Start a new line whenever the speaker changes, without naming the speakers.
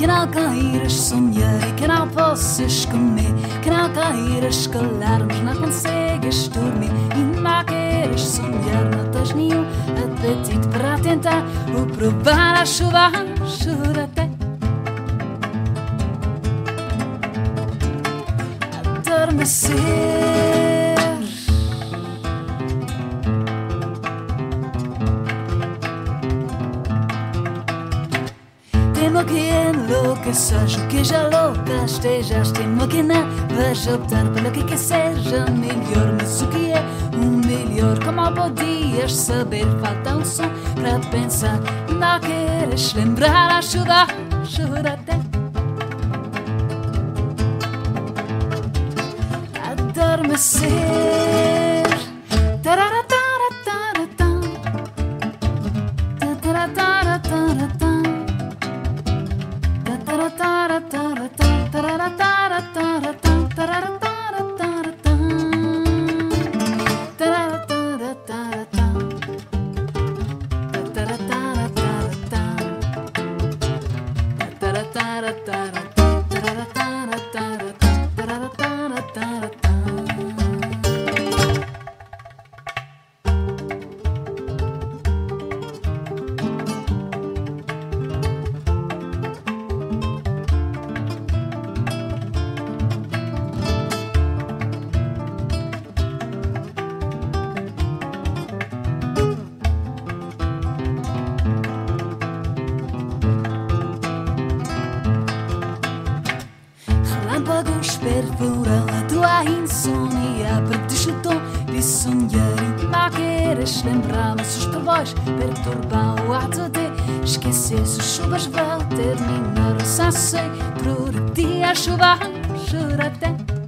que não queiras sonhar e que não possas comer, que não queiras calar, mas não consegues dormir e não queres sonhar, não tens nenhum apetite para tentar ou provar a chuva, chora até. Adormecer. Temo que enlouqueças, o que já louca estejas Temo que não vais optar pelo que quer seja melhor. Mas o que é o melhor, como podias saber? Falta um som para pensar. Não queres lembrar, ajudar, chora até. Adormecer. Tarara, tarara, tarara, tarara, tarara, tarara. da da da tua insônia Perdes o tom de sonhar e não queres lembrar Mas os trovões perturbam o ato de esquecer Se as chuvas vão terminar, só sei por ti a chuva chora até